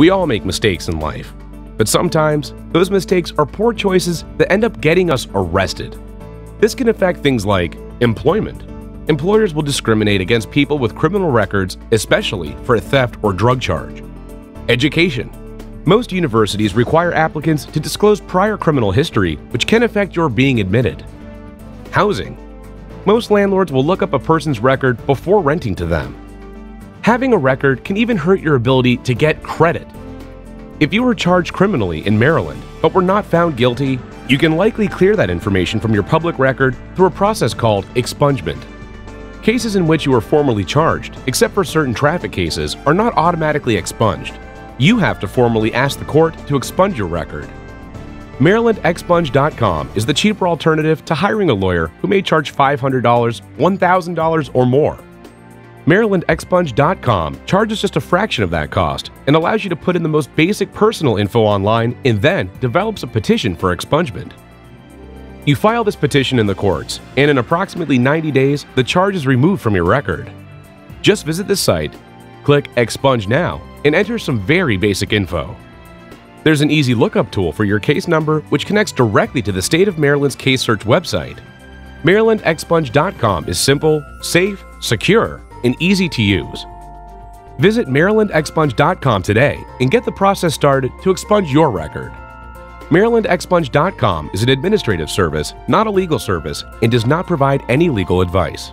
We all make mistakes in life, but sometimes those mistakes are poor choices that end up getting us arrested. This can affect things like employment. Employers will discriminate against people with criminal records, especially for a theft or drug charge. Education. Most universities require applicants to disclose prior criminal history, which can affect your being admitted. Housing. Most landlords will look up a person's record before renting to them. Having a record can even hurt your ability to get credit. If you were charged criminally in Maryland but were not found guilty, you can likely clear that information from your public record through a process called expungement. Cases in which you were formally charged, except for certain traffic cases, are not automatically expunged. You have to formally ask the court to expunge your record. MarylandExpunge.com is the cheaper alternative to hiring a lawyer who may charge $500, $1,000, or more. MarylandExpunge.com charges just a fraction of that cost and allows you to put in the most basic personal info online and then develops a petition for expungement. You file this petition in the courts, and in approximately 90 days, the charge is removed from your record. Just visit this site, click Expunge Now, and enter some very basic info. There's an easy lookup tool for your case number which connects directly to the state of Maryland's case search website. MarylandExpunge.com is simple, safe, secure, and easy to use. Visit MarylandExpunge.com today and get the process started to expunge your record. MarylandExpunge.com is an administrative service, not a legal service, and does not provide any legal advice.